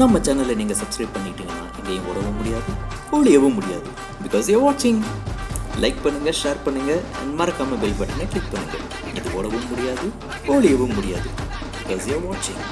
நம்ம சேனலை நீங்கள் சப்ஸ்கிரைப் பண்ணிட்டீங்கன்னா எங்கேயும் ஓடவும் முடியாது ஒழியவும் முடியாது. பிகாஸ் யூ வாட்சிங் லைக் பண்ணுங்கள் ஷேர் பண்ணுங்கள் அண்ட் மறக்காமல் பெல் பட்டனை கிளிக் பண்ணுங்கள் இது ஓடவும் முடியாது ஒழியவும் முடியாது. பிகாஸ் யூ வாட்சிங்